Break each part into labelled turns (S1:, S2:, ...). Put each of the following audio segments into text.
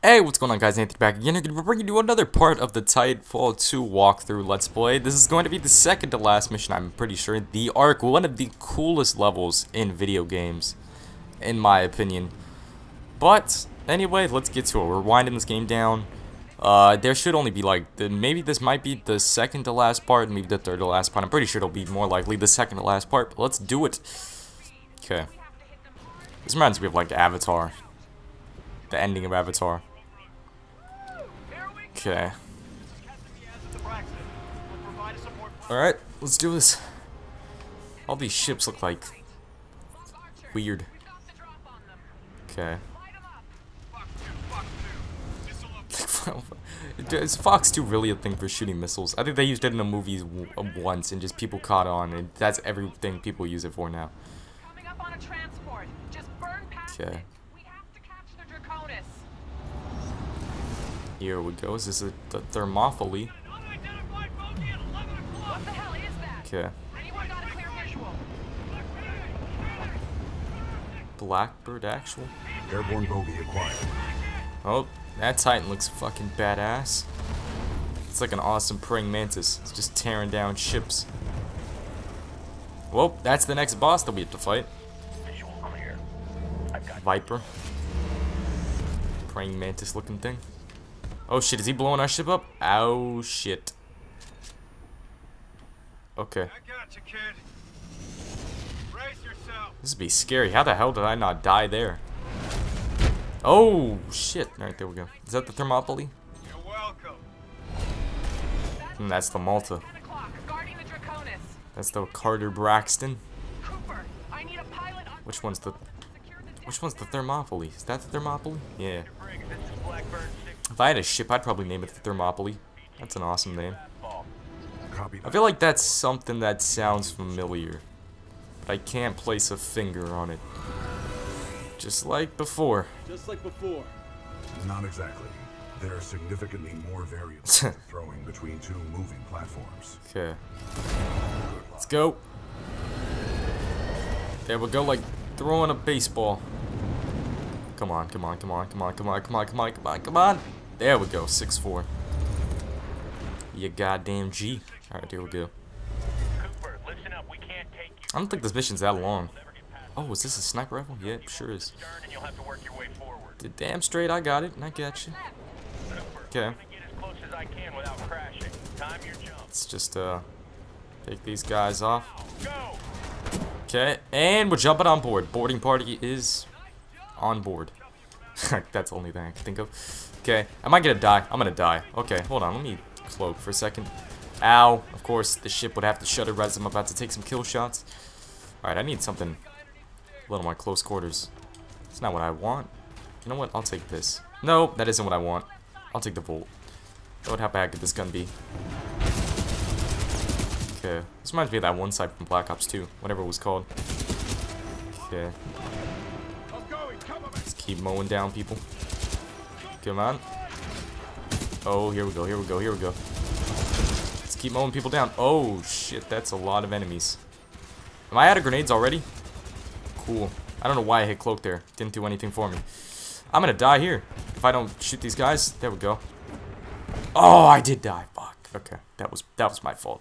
S1: Hey, what's going on guys, Anthony back again, I'm going to be bringing you another part of the Titanfall 2 walkthrough Let's Play. This is going to be the second to last mission, I'm pretty sure. The Ark, one of the coolest levels in video games, in my opinion. But, anyway, let's get to it. We're winding this game down. Uh, there should only be like, the, maybe this might be the second to last part, maybe the third to last part. I'm pretty sure it'll be more likely the second to last part, but let's do it. Okay. This reminds me of like Avatar. The ending of Avatar. Okay. Alright, let's do this. All these ships look like weird. Okay. Is Fox 2 really a thing for shooting missiles? I think they used it in the movies once and just people caught on and that's everything people use it for now. Okay. Here we go. Is this a, the Thermopylae? Okay. Blackbird actual?
S2: Airborne bogey acquired.
S1: Oh, that Titan looks fucking badass. It's like an awesome praying mantis. It's just tearing down ships. Well, that's the next boss that we have to fight. Viper. Praying mantis looking thing. Oh shit, is he blowing our ship up? Oh shit. Okay. This would be scary. How the hell did I not die there? Oh shit. Alright, there we go. Is that the Thermopylae?
S3: You're welcome.
S1: Mm, that's the Malta. That's the Carter Braxton. Which one's the which one's the Thermopylae? Is that the Thermopylae? Yeah. If I had a ship, I'd probably name it the Thermopylae. That's an awesome name. I feel like that's something that sounds familiar. But I can't place a finger on it. Just like before.
S3: Just like before.
S2: Not exactly. There are significantly more variables throwing between two moving platforms.
S1: Okay. Let's go. There we go, like throwing a baseball. Come on, come on, come on, come on, come on, come on, come on, come on, come on. There we go, 6-4. You goddamn G. Alright, here we go. I don't think this mission's that long. Oh, is this a sniper rifle? Yeah, sure is. The damn straight, I got it, and I got you. Okay. Let's just, uh, take these guys off. Okay, and we're jumping on board. Boarding party is on board. That's the only thing I can think of. Okay, am I gonna die? I'm gonna die. Okay, hold on, let me cloak for a second. Ow. Of course, the ship would have to shutter as I'm about to take some kill shots. Alright, I need something a little more close quarters. It's not what I want. You know what? I'll take this. No, that isn't what I want. I'll take the Volt. What how bad could this gun be? Okay. This reminds me of that one side from Black Ops 2, whatever it was called. Okay. Let's keep mowing down people. Come on. Oh, here we go, here we go, here we go. Let's keep mowing people down. Oh, shit, that's a lot of enemies. Am I out of grenades already? Cool. I don't know why I hit cloak there. Didn't do anything for me. I'm gonna die here. If I don't shoot these guys. There we go. Oh, I did die. Fuck. Okay, that was that was my fault.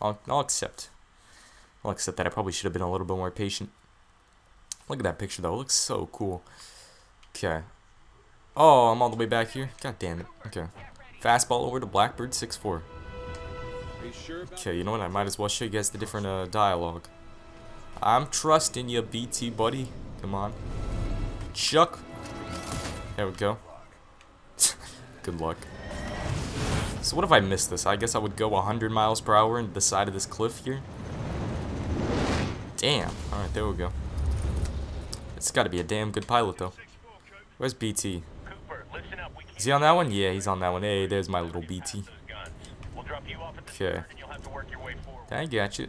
S1: I'll, I'll accept. I'll accept that. I probably should have been a little bit more patient. Look at that picture, though. It looks so cool. Okay. Oh, I'm all the way back here? God damn it. Okay. Fastball over to Blackbird 6-4. Okay, you know what? I might as well show you guys the different uh, dialogue. I'm trusting you, BT buddy. Come on. Chuck. There we go. Good luck. So what if I missed this? I guess I would go 100 miles per hour into the side of this cliff here. Damn. Alright, there we go. It's gotta be a damn good pilot, though. Where's BT? Is he on that one? Yeah, he's on that one. Hey, there's my little BT. Okay. I got you.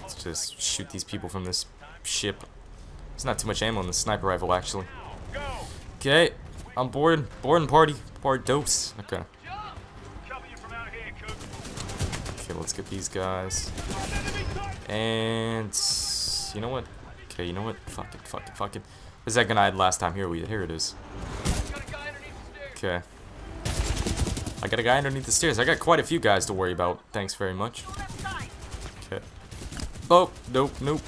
S1: Let's just shoot these people from this ship. There's not too much ammo in the sniper rifle, actually. Okay. I'm bored. Board and party. Part dose. Okay. Okay, let's get these guys. And you know what? Okay, you know what? Fuck it, fuck it, fuck it. Where's that had last time? Here we here it is. Okay. I got a guy underneath the stairs. I got quite a few guys to worry about. Thanks very much. Okay. Oh, nope, nope.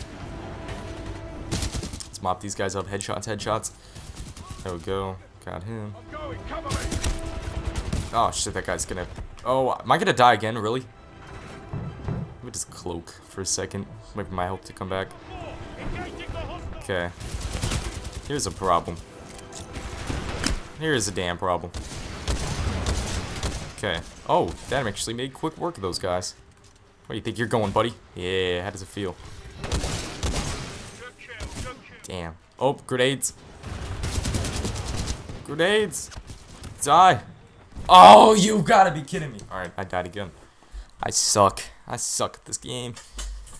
S1: Let's mop these guys up. Headshots, headshots. There we go. Got him. Oh shit, that guy's gonna... Oh, am I gonna die again? Really? Let me just cloak for a second. Wait for my health to come back. Okay. Here's a problem. Here's a damn problem. Okay. Oh, that actually made quick work of those guys. Where do you think you're going, buddy? Yeah, how does it feel? Damn. Oh, grenades. Grenades. Die. Oh, you gotta be kidding me. Alright, I died again. I suck. I suck at this game.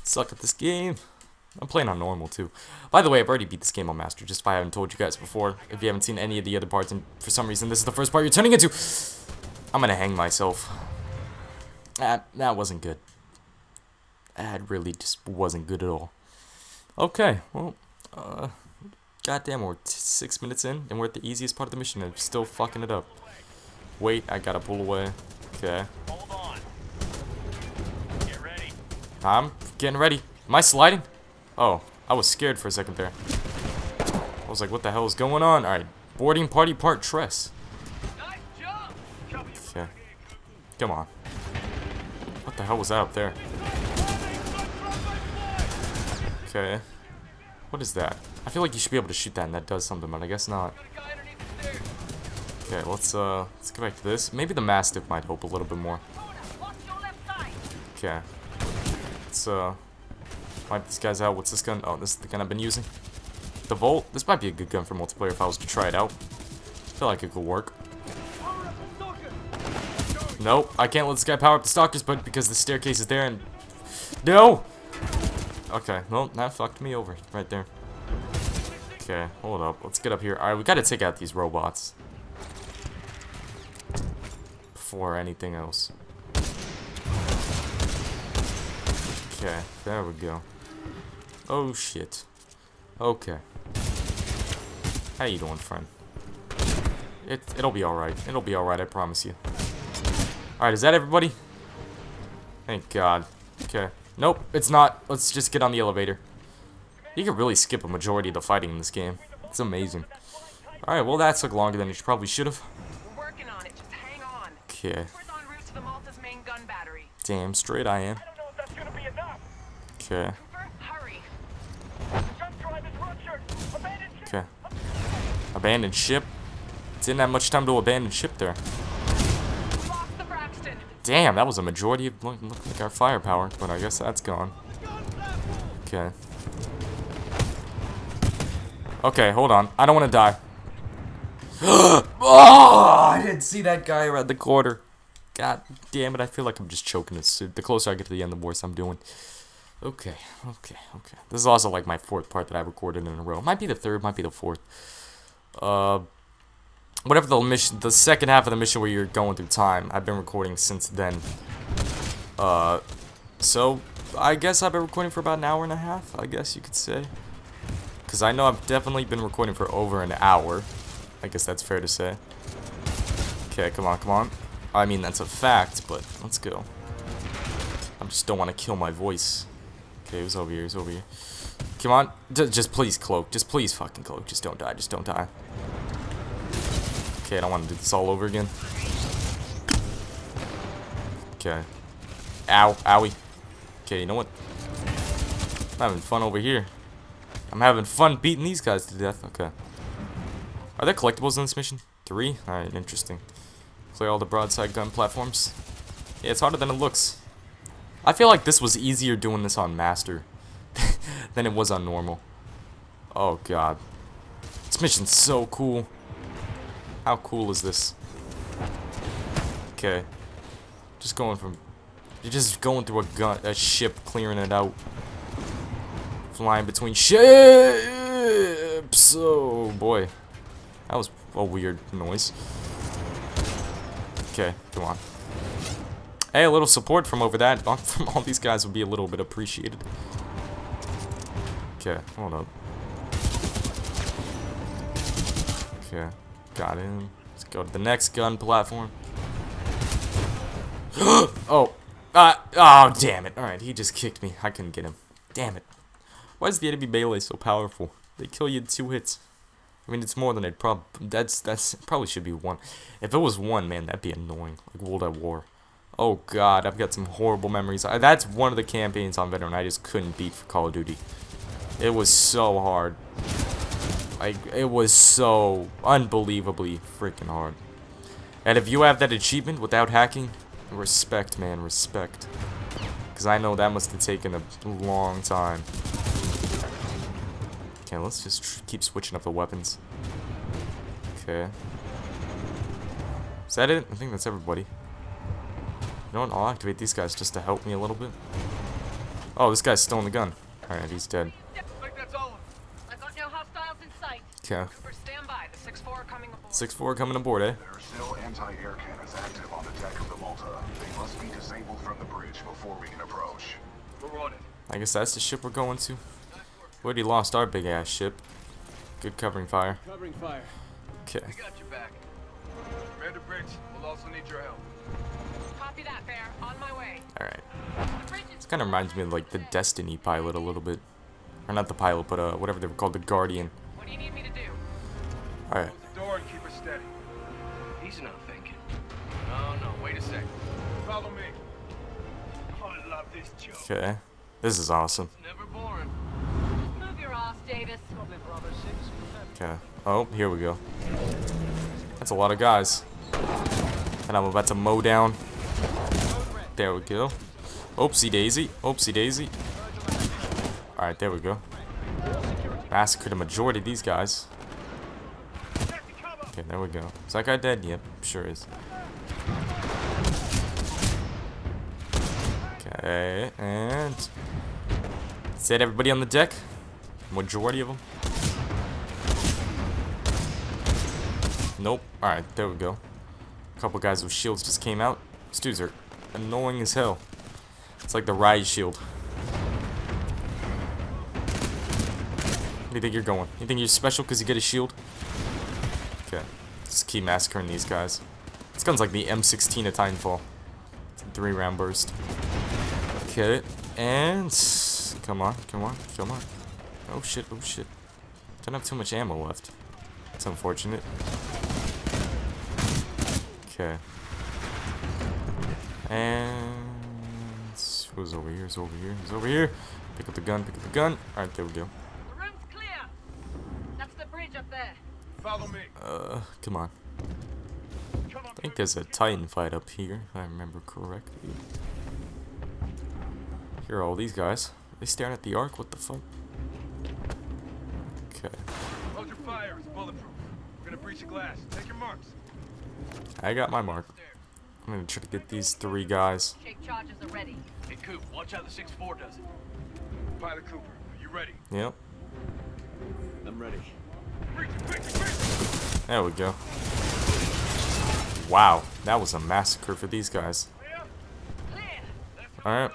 S1: Suck at this game. I'm playing on normal too. By the way, I've already beat this game on Master, just if I haven't told you guys before. If you haven't seen any of the other parts, and for some reason this is the first part you're turning into, I'm gonna hang myself. That, that wasn't good. That really just wasn't good at all. Okay, well, uh, goddamn, we're six minutes in, and we're at the easiest part of the mission, and I'm still fucking it up. Wait, I gotta pull away. Okay.
S3: Hold on. Get ready.
S1: I'm getting ready. Am I sliding? Oh, I was scared for a second there. I was like, what the hell is going on? Alright, boarding party part Tress.
S3: Cover.
S1: Come on. What the hell was that up there? Okay. What is that? I feel like you should be able to shoot that and that does something, but I guess not. Okay, let's uh let's get back to this. Maybe the Mastiff might help a little bit more. Okay. Let's uh wipe these guys out. What's this gun? Oh, this is the gun I've been using. The Volt. This might be a good gun for multiplayer if I was to try it out. I feel like it could work. Nope, I can't let this guy power up the stalkers, but because the staircase is there and... No! Okay, well, that fucked me over right there. Okay, hold up. Let's get up here. Alright, we gotta take out these robots. Before anything else. Okay, there we go. Oh, shit. Okay. How you doing, friend? It, it'll be alright. It'll be alright, I promise you. Alright, is that everybody? Thank God. Okay. Nope, it's not. Let's just get on the elevator. You can really skip a majority of the fighting in this game. It's amazing. Alright, well that took longer than you probably should have.
S4: We're working on it. Just hang on.
S1: Okay.
S4: We're en route to the Malta's main gun battery.
S1: Damn straight I am.
S3: I don't know if that's gonna be enough.
S1: Okay.
S4: Cooper, hurry.
S3: Jump drive is ruptured. Abandoned ship.
S1: Okay. Abandoned ship. Didn't have much time to abandon ship there. Damn, that was a majority of look like our firepower, but I guess that's gone. Okay. Okay, hold on. I don't want to die. oh, I didn't see that guy around the corner. God damn it, I feel like I'm just choking this. The closer I get to the end, the worse I'm doing. Okay, okay, okay. This is also like my fourth part that I recorded in a row. Might be the third, might be the fourth. Uh, whatever the mission, the second half of the mission where you're going through time, I've been recording since then. Uh, so I guess I've been recording for about an hour and a half. I guess you could say, because I know I've definitely been recording for over an hour. I guess that's fair to say. Okay, come on, come on. I mean that's a fact, but let's go. I just don't want to kill my voice. Okay, was over here? Who's over here? Come on, J just please cloak. Just please fucking cloak. Just don't die. Just don't die. Okay, I don't want to do this all over again. Okay. Ow, owie. Okay, you know what? I'm having fun over here. I'm having fun beating these guys to death. Okay. Are there collectibles in this mission? Three? Alright, interesting. Clear all the broadside gun platforms. Yeah, it's harder than it looks. I feel like this was easier doing this on Master than it was on normal. Oh god. This mission's so cool. How cool is this? Okay. Just going from... You're just going through a gun, a ship, clearing it out. Flying between ships! Oh boy. That was a weird noise. Okay, come on. Hey, a little support from over that, from all these guys would be a little bit appreciated. Okay, hold up. Okay, got him. Let's go to the next gun platform. oh, uh, oh, damn it. Alright, he just kicked me. I couldn't get him. Damn it. Why is the enemy melee so powerful? They kill you in two hits. I mean, it's more than it prob. That's that's probably should be one. If it was one, man, that'd be annoying. Like World at War. Oh God, I've got some horrible memories. That's one of the campaigns on Veteran I just couldn't beat for Call of Duty. It was so hard. Like it was so unbelievably freaking hard. And if you have that achievement without hacking, respect, man, respect. Because I know that must have taken a long time. Okay, let's just keep switching up the weapons. Okay. Is that it? I think that's everybody. You know what? I'll activate these guys just to help me a little bit. Oh, this guy's still in the gun. Alright, he's dead.
S3: Like.
S4: I got no hostiles in sight.
S1: Okay.
S4: Cooper, stand by. The 6-4 coming aboard.
S1: 6-4 coming aboard, eh?
S2: There are still anti-air cannons active on the deck of the Malta. They must be disabled from the bridge before we can approach.
S3: We're on it.
S1: I guess that's the ship we're going to. We already lost our big ass ship. Good covering fire.
S5: Covering fire.
S1: Okay.
S3: We got your back. Commander Briggs, we'll also need your help.
S4: Copy that, Bear. On my way.
S1: Alright.
S4: The bridge is
S1: This kind of reminds me of like the Destiny pilot a little bit. Or not the pilot, but uh, whatever they were called, the Guardian.
S4: What do you need me to do?
S1: Alright.
S3: Close the door and keep her steady.
S5: He's not thinking.
S3: No, no, wait a sec. Follow me. I love this job.
S1: Okay. This is awesome.
S3: Never boring.
S4: Move your ass, Davis.
S1: Okay. Oh, here we go. That's a lot of guys. And I'm about to mow down. There we go. Oopsie daisy. Oopsie daisy. Alright, there we go. Massacre the majority of these guys. Okay, there we go. Is that guy dead? Yep, sure is. Okay, and... That everybody on the deck? Majority of them? Nope. Alright, there we go. A couple guys with shields just came out. These dudes are annoying as hell. It's like the Rise shield. Where do you think you're going? You think you're special because you get a shield? Okay. Just keep massacring these guys. This gun's like the M16 of Titanfall. It's a three round burst. Okay. And... Come on, come on, come on. Oh shit, oh shit. Don't have too much ammo left. It's unfortunate. Okay. And who's over here? Who's over here? Who's over here? Pick up the gun, pick up the gun. Alright, there we go.
S4: The room's clear. That's the bridge up there.
S3: Follow me.
S1: Uh, come on.
S3: Come on.
S1: I think there's a Titan fight up here, if I remember correctly. Here are all these guys. Are they staring at the Ark? What the fuck? Okay.
S3: Hold your fire. It's bulletproof. We're gonna breach the glass. Take your marks.
S1: I got my mark.
S3: There.
S1: I'm gonna try to get these three guys.
S4: Shake charges are ready.
S5: Hey, Coop, watch how the 6-4 does it.
S3: Pilot Cooper, are you ready?
S1: Yep.
S5: I'm ready.
S1: There we go. Wow, that was a massacre for these guys.
S3: Clear?
S4: Clear.
S3: Left
S1: All right.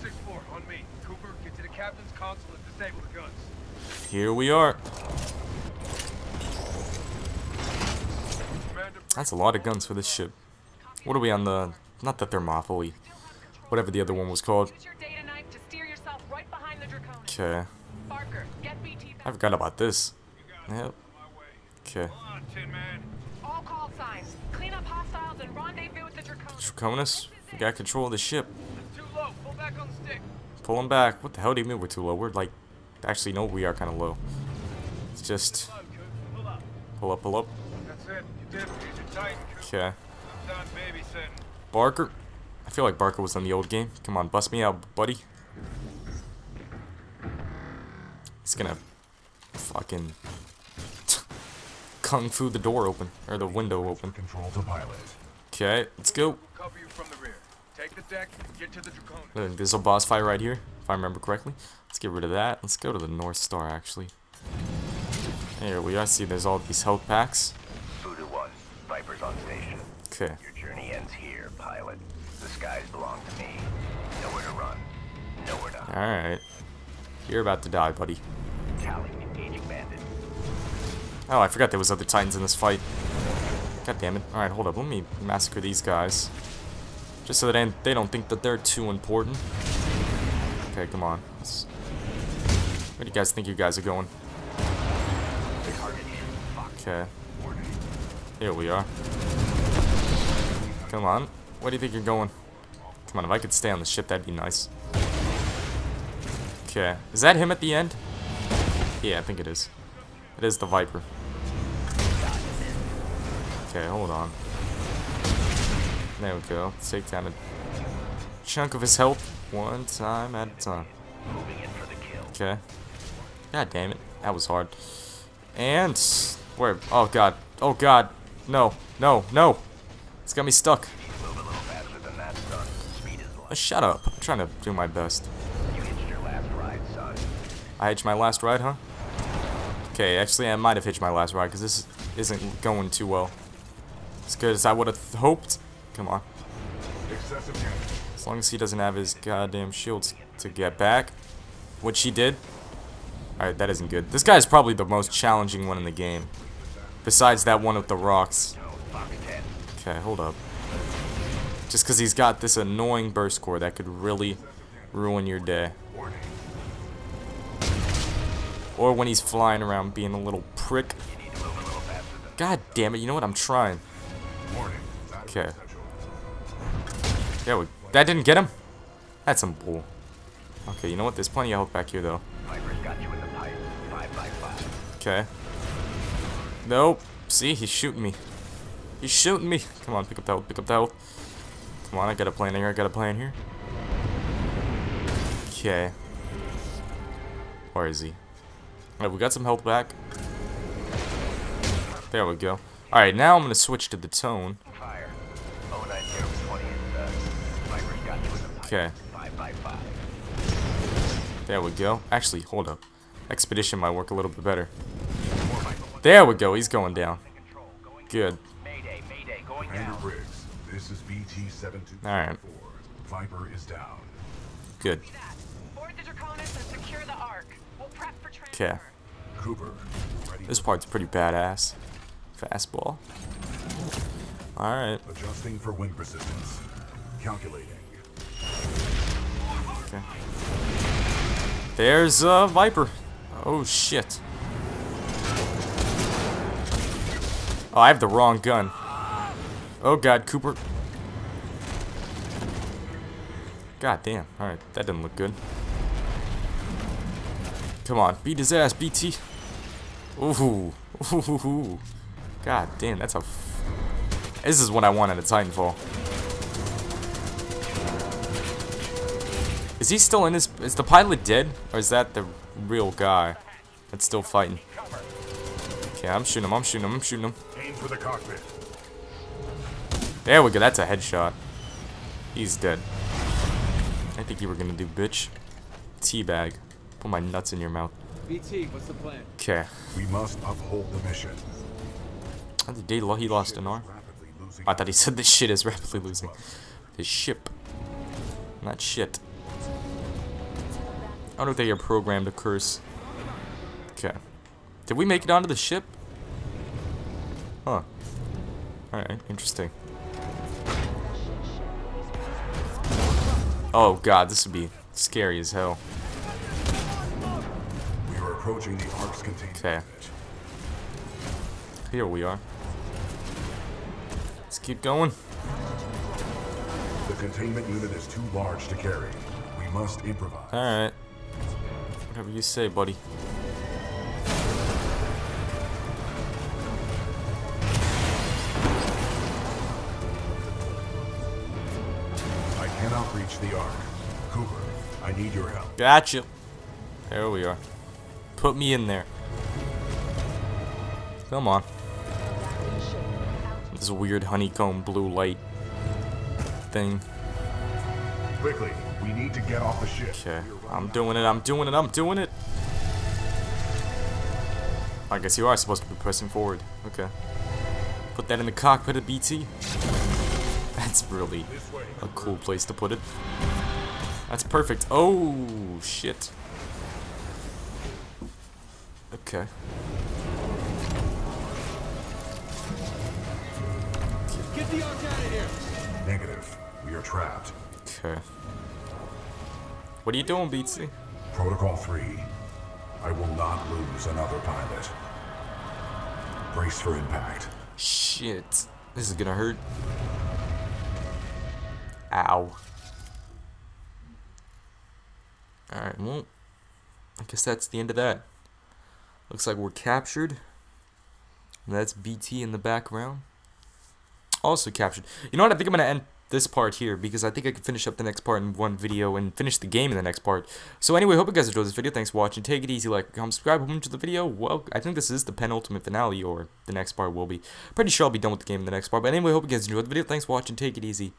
S3: 6-4, on me. Cooper, get to the captain's console and disable the guns.
S1: Here we are. That's a lot of guns for this ship. What are we on the... Not the Thermopylae. Whatever the other one was called.
S4: Use your data knife to steer yourself right behind the Draconis.
S1: Okay.
S4: Barker, get BT
S1: I
S4: back.
S1: forgot about this. Yep.
S3: on my way.
S1: Okay.
S3: Come on, Tin Man.
S4: All call signs. Clean up hostiles and rendezvous with the Draconis.
S1: Draconis, we got control of the ship.
S3: It's. Pull back on the stick.
S1: Pull him back. What the hell do you mean we're too low? We're like... Actually, no, we are kind of low. It's just...
S3: Come on, Coop. Pull up.
S1: Pull up, pull up.
S3: That's it. You did it. Use your Titan, Coop.
S1: Okay.
S3: I'm done babysitting.
S1: Barker. I feel like Barker was in the old game. Come on, bust me out, buddy. He's gonna fucking kung fu the door open or the window open.
S2: Control to pilot.
S1: Okay, let's go.
S3: We'll cover you from the rear. Take the deck get to the Draconis.
S1: There's a boss fight right here, if I remember correctly. Let's get rid of that. Let's go to the Northstar, actually. There we are. See, there's all these health packs. Okay.
S6: Your journey ends here, pilot. The skies belong to me. Nowhere to run. Nowhere to hide.
S1: Alright. You're about to die, buddy.
S6: Tally, engaging bandit.
S1: Oh, I forgot there was other Titans in this fight. God damn it. Alright, hold up. Let me massacre these guys. Just so that they don't think that they're too important. Okay, come on. Let's... Where do you guys think you guys are going? Okay. Here we are. Come on. Where do you think you're going? Come on, if I could stay on the ship, that'd be nice. Okay. Is that him at the end? Yeah, I think it is. It is the Viper. Okay, hold on. There we go. Take down a chunk of his health one time at a time. Okay. God damn it. That was hard. And where? Oh god. Oh god. No. No. No. It's got me stuck. Oh, shut up. I'm trying to do my best. I hitched my last ride, huh? Okay, actually I might have hitched my last ride because this isn't going too well. As good as I would have hoped. Come on. As long as he doesn't have his goddamn shields to get back. Which he did. Alright, that isn't good. This guy is probably the most challenging one in the game. Besides that one with the rocks. Okay, hold up. Just because he's got this annoying burst core that could really ruin your day. Or when he's flying around being a little prick. God damn it, you know what? I'm trying. Okay. Yeah, we, that didn't get him? That's some bull. Okay, you know what? There's plenty of health back here, though. Okay. Nope. See, he's shooting me. He's shooting me. Come on, pick up the health, pick up the health. Come on, I got a plan here, I got a plan here. Okay. Where is he? Alright, we got some health back. There we go. Alright, now I'm to switch to the tone. Okay. There we go. Actually, hold up. Expedition might work a little bit better. There we go. He's going down. Good.
S2: Briggs, this is BT
S1: All right.
S2: Viper is down.
S1: Good.
S4: Board the Draconis and secure the Ark. We'll prep for
S1: Okay.
S2: Cooper,
S1: This part's pretty badass. Fastball. Alright.
S2: adjusting for wind resistance. Calculating.
S1: Okay. There's a Viper. Oh shit. Oh, I have the wrong gun. Oh god, Cooper. God damn. Alright, that didn't look good. Come on, beat his ass, BT. Ooh. Ooh. God damn, that's a. This is what I want at a Titanfall. Is he still in his... Is the pilot dead? Or is that the real guy that's still fighting? Okay, I'm shooting him, I'm shooting him, I'm shooting him.
S2: Aim for the cockpit.
S1: There we go, that's a headshot. He's dead. I think you were gonna do, bitch. Teabag. Put my nuts in your mouth.
S5: BT, what's the plan?
S1: Okay.
S2: We must uphold the mission.
S1: How did he, he lost an arm?
S2: Rapidly
S1: I thought he said this shit is rapidly losing. His ship. Not shit. I wonder if they are programmed to curse. Okay. Did we make it onto the ship? Huh. Alright, interesting. Oh god, this would be scary as hell.
S2: We are approaching the Ark's containment.
S1: Okay. Here we are. Let's keep going.
S2: The containment unit is too large to carry. We must improvise.
S1: Alright. Whatever you say, buddy.
S2: The Ark. Cooper, I need your help.
S1: Gotcha. There we are. Put me in there. Come on. This weird honeycomb blue light thing.
S2: Quickly, we need to get off the ship.
S1: Okay. I'm doing it, I'm doing it, I'm doing it. I guess you are supposed to be pressing forward. Okay. Put that in the cockpit of BT. That's really a cool place to put it. That's perfect. Oh, shit. Okay.
S3: Get the Ark out of here!
S2: Negative. We are trapped.
S1: Okay. What are you doing, Beatsy?
S2: Protocol 3. I will not lose another pilot. Brace for impact.
S1: Shit. This is gonna hurt. Ow. Alright, well, I guess that's the end of that. Looks like we're captured. And that's BT in the background. Also captured. You know what? I think I'm going to end this part here because I think I can finish up the next part in one video and finish the game in the next part. So anyway, hope you guys enjoyed this video. Thanks for watching. Take it easy, like, comment, subscribe, you enjoyed the video. Well, I think this is the penultimate finale or the next part will be. Pretty sure I'll be done with the game in the next part. But anyway, hope you guys enjoyed the video. Thanks for watching. Take it easy.